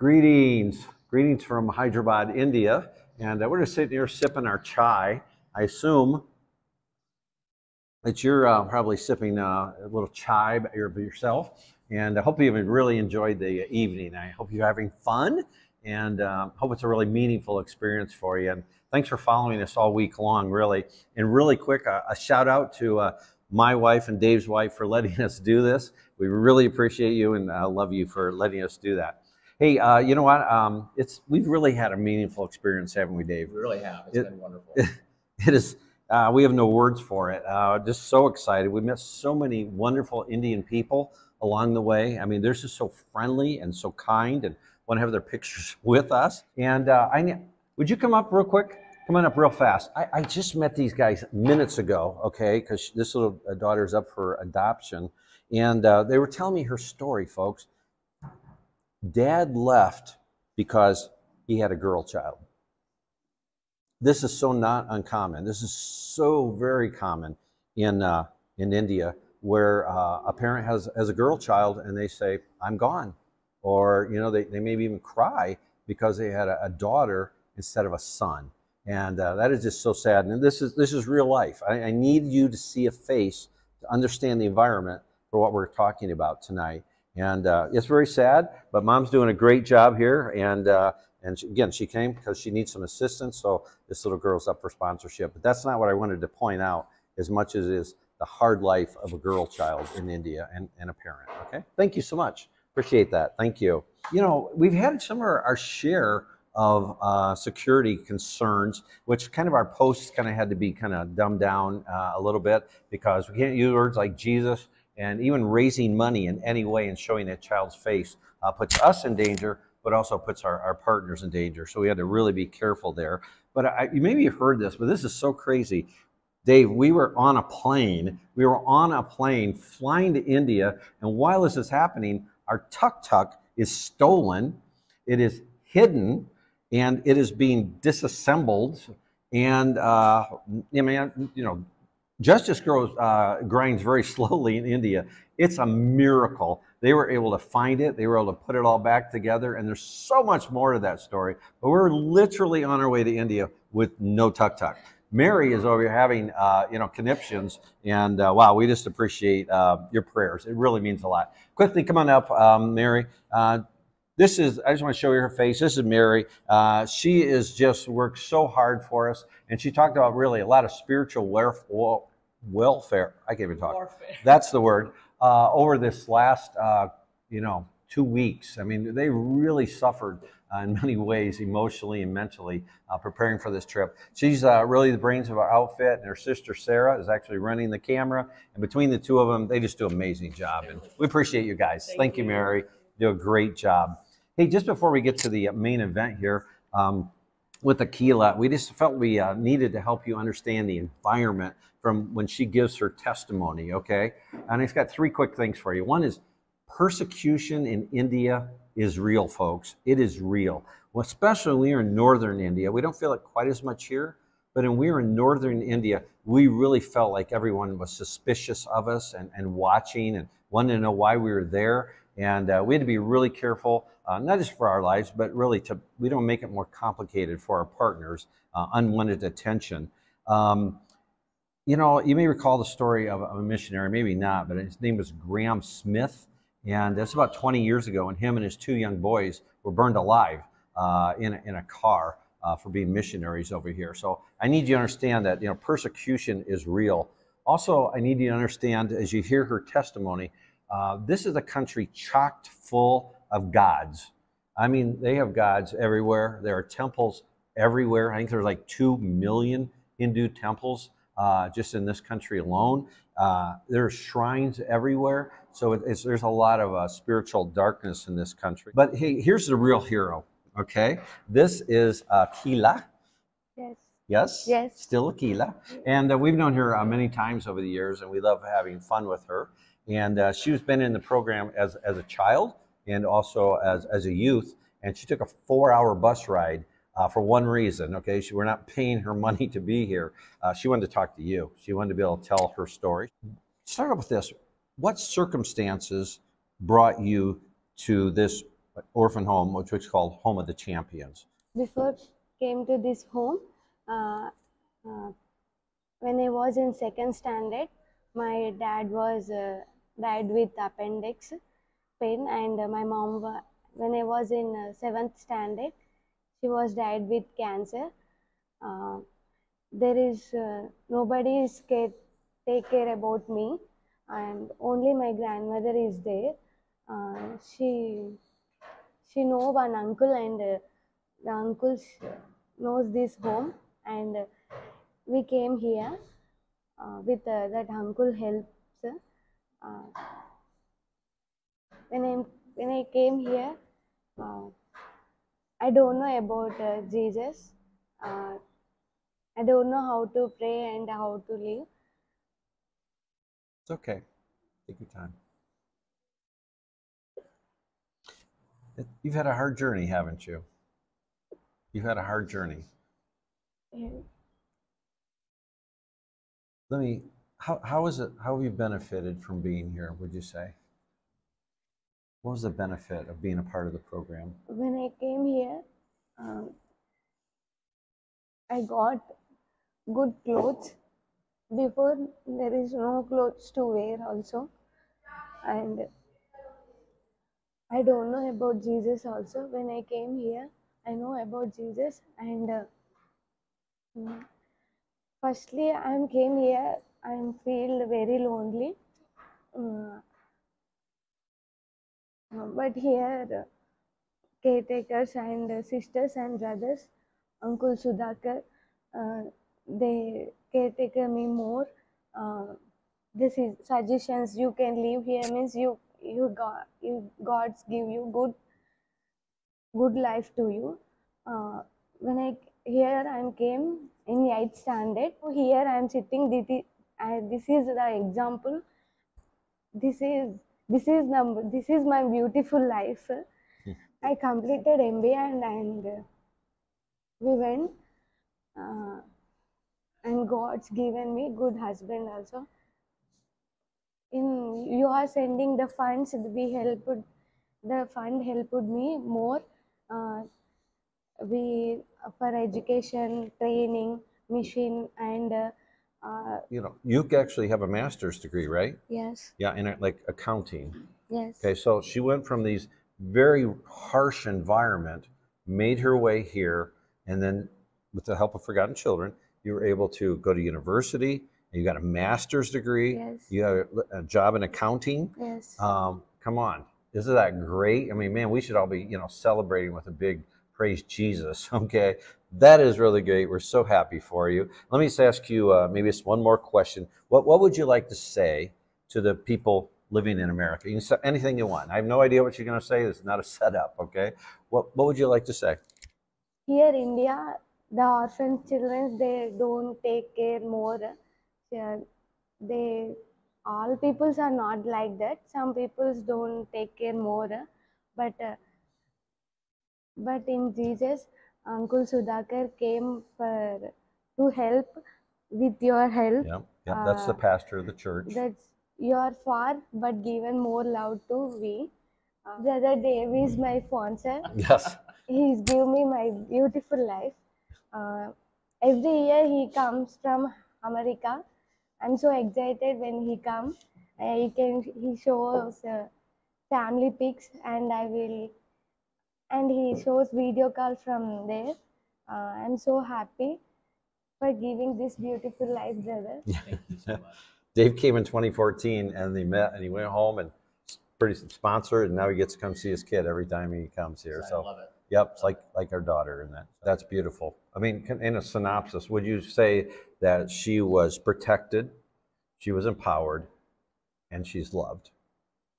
Greetings, greetings from Hyderabad, India. And uh, we're just sitting here sipping our chai. I assume that you're uh, probably sipping uh, a little chai by yourself. And I hope you've really enjoyed the evening. I hope you're having fun and um, hope it's a really meaningful experience for you. And thanks for following us all week long, really. And really quick, a, a shout out to uh, my wife and Dave's wife for letting us do this. We really appreciate you and uh, love you for letting us do that. Hey, uh, you know what? Um, it's we've really had a meaningful experience, haven't we, Dave? We really have. It's It- been wonderful. It is. Uh, we have no words for it. Uh, just so excited. We met so many wonderful Indian people along the way. I mean, they're just so friendly and so kind, and want to have their pictures with us. And uh, I, would you come up real quick? Come on up real fast. I, I just met these guys minutes ago. Okay, because this little uh, daughter's up for adoption, and uh, they were telling me her story, folks. Dad left because he had a girl child this is so not uncommon. This is so very common in uh, in India, where uh, a parent has has a girl child and they say, "I'm gone," or you know they, they maybe even cry because they had a, a daughter instead of a son, and uh, that is just so sad. And this is this is real life. I, I need you to see a face to understand the environment for what we're talking about tonight. And uh, it's very sad, but mom's doing a great job here, and. Uh, and she, again, she came because she needs some assistance. So this little girl's up for sponsorship. But that's not what I wanted to point out as much as is the hard life of a girl child in India and, and a parent. Okay. Thank you so much. Appreciate that. Thank you. You know, we've had some of our, share of uh, security concerns, which kind of our posts kind of had to be kind of dumbed down uh, a little bit because we can't use words like Jesus and even raising money in any way and showing that child's face uh, puts us in danger but also puts our, our partners in danger. So we had to really be careful there. But I, you maybe you've heard this, but this is so crazy. Dave, we were on a plane. We were on a plane flying to India, and while this is happening, our tuk tuk is stolen. It is hidden, and it is being disassembled. And uh, I mean, you know, justice grows uh, grinds very slowly in India. It's a miracle they were able to find it, they were able to put it all back together, and there's so much more to that story. But we're literally on our way to India with no tuk tuk. Mary is over here having, uh, you know, conniptions, and uh, wow, we just appreciate uh, your prayers. It really means a lot. Quickly, come on up, um, Mary. Uh, this is, I just want to show you her face. This is Mary. Uh, she is just worked so hard for us, and she talked about really a lot of spiritual welfare. I can't even talk. Warfare. That's the word uh, over this last, uh, you know, two weeks. I mean, they really suffered uh, in many ways, emotionally and mentally, uh, preparing for this trip. She's uh, really the brains of our outfit, and her sister Sarah is actually running the camera. And between the two of them, they just do an amazing job. And we appreciate you guys. Thank, Thank you. Mary. You do a great job. Hey, just before we get to the main event here, um, with Akila, we just felt we uh, needed to help you understand the environment from when she gives her testimony, okay? And I've got three quick things for you. One is persecution in India is real, folks. It is real. Well, especially when we're in northern India. We don't feel it quite as much here, but when we were in northern India, we really felt like everyone was suspicious of us and, and watching and wanted to know why we were there. And uh, we had to be really careful, uh, not just for our lives, but really to we don't make it more complicated for our partners, uh, unwanted attention. Um, you know, you may recall the story of a missionary, maybe not, but his name was Graham Smith. And that's about 20 years ago, and him and his two young boys were burned alive uh, in, a, in a car uh, for being missionaries over here. So I need you to understand that, you know, persecution is real. Also, I need you to understand as you hear her testimony, uh, this is a country chocked full of gods. I mean, they have gods everywhere. There are temples everywhere. I think there's like 2 million Hindu temples uh, just in this country alone. Uh, there's shrines everywhere. So it- there's a lot of uh, spiritual darkness in this country. But hey, here's the real hero, okay? This is uh, Kila. Yes. Yes? Yes. Still Akila. And uh, we've known her uh, many times over the years, and we love having fun with her. And uh, she's been in the program as, as a child and also as, as a youth. And she took a four hour bus ride uh, for one reason. Okay, she, we're not paying her money to be here. Uh, she wanted to talk to you. She wanted to be able to tell her story. Start off with this: What circumstances brought you to this orphan home, which was called Home of the Champions. Before came to this home, uh, uh, when I was in second standard, my dad was uh, died with appendix pain, and my mom, when I was in uh, seventh standard, she was died with cancer. Uh, there is uh, nobody is care, take care about me, and only my grandmother is there. Uh, she she know one uncle and uh, the uncle knows this home and uh, we came here uh, with uh, that uncle helps uh, when i when i came here uh, i don't know about uh, jesus uh, i don't know how to pray and how to live It's okay. Take your time. You've had a hard journey, haven't you? You've had a hard journey. And Let me, how, how is it, how have you benefited from being here, would you say? What was the benefit of being a part of the program? when i came here um, i got good clothes. Before there is no clothes to wear also. And i don't know about jesus also. When i came here i know about jesus. And uh, mm, firstly i came here i feel very lonely. Uh, but here caretakers and sisters and brothers, Uncle Sudhakar, uh, they caretaker me more. Uh, this is suggestions you can live here means you you got you gods give you good good life to you. Uh, when I here I came in eighth standard. Here I am sitting. This is, this is the example. This is this is number. This is my beautiful life. I completed MBA and and we went. Uh, and God's given me good husband also. In you are sending the funds. We helped. The fund helped me more. Uh, we for education, training, mission, and uh, uh, You know, you actually have a master's degree, right? yes, Yeah, in like accounting. yes, Okay, so she went from these very harsh environment, made her way here, and then with the help of Forgotten Children, you were able to go to university. You got a master's degree. yes, You have a- a job in accounting. yes. Um, come on, isn't that great? I mean, man, we should all be, you know, celebrating with a big praise Jesus. Okay, that is really great. We're so happy for you. Let me just ask you, uh, maybe just one more question. What What would you like to say to the people living in America? You can say anything you want. I have no idea what you're going to say. This is not a setup. Okay, what What would you like to say? Here in India, the orphan children they don't take care more. They all peoples are not like that. Some peoples don't take care more, but uh, but in Jesus, Uncle Sudhakar came for to help with your help. Yeah, yeah. That's the Uh, pastor of the church. That's you are far, but given more love to we. Uh, Brother Dave is my sponsor. Yes. He's give me my beautiful life. Uh, every year he comes from America. I'm so excited when he comes. He can he shows uh, family pics and I will and he shows video call from there. Uh, I'm so happy for giving this beautiful life, brother. Dave came in 2014 and they met and he went home and pretty sponsored and now he gets to come see his kid every time he comes here. So I love it. Yep, it's like like our daughter, and that that's beautiful. I mean, in a synopsis, would you say that she was protected, she was empowered, and she's loved,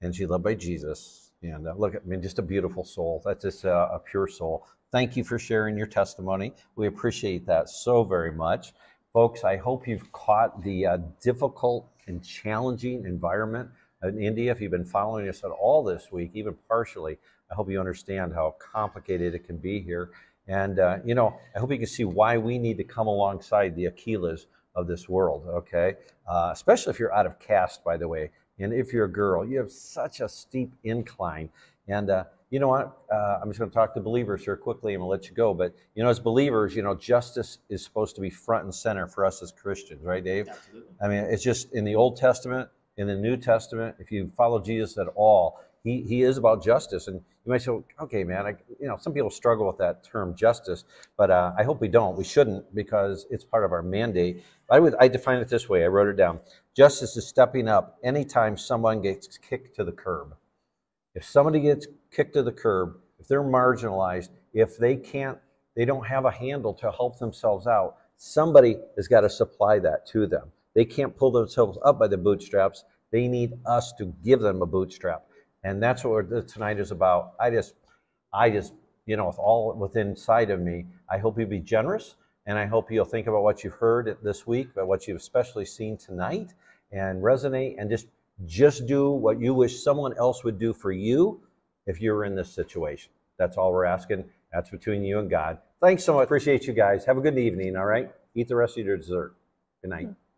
and she's loved by Jesus? And uh, look, I mean, just a beautiful soul. That's just a, a pure soul. Thank you for sharing your testimony. We appreciate that so very much, folks. I hope you've caught the uh, difficult and challenging environment in India. If you've been following us at all this week, even partially. I hope you understand how complicated it can be here. And, uh, you know, I hope you can see why we need to come alongside the Akilas of this world, okay? Uh, especially if you're out of caste, by the way. And if you're a girl, you have such a steep incline. And, uh, you know what? Uh, I'm just going to talk to believers here quickly and we'll let you go. But, you know, as believers, you know, justice is supposed to be front and center for us as Christians, right, Dave? Absolutely. I mean, it's just in the Old Testament, in the New Testament, if you follow Jesus at all, he, he is about justice. And you might say, okay, man, I, you know, some people struggle with that term justice, but uh, I hope we don't. We shouldn't because it's part of our mandate. I would I define it this way. I wrote it down. Justice is stepping up anytime someone gets kicked to the curb. If somebody gets kicked to the curb, if they're marginalized, if they can't, they don't have a handle to help themselves out, somebody has got to supply that to them. They can't pull themselves up by the bootstraps. They need us to give them a bootstrap. And that's what tonight is about. I just, I just, you know, with all within inside of me, I hope you'll be generous and I hope you'll think about what you've heard this week, but what you've especially seen tonight and resonate and just just do what you wish someone else would do for you if you're in this situation. That's all we're asking. That's between you and God. Thanks so much. Appreciate you guys. Have a good evening, all right? Eat the rest of your dessert. Good night. Hmm.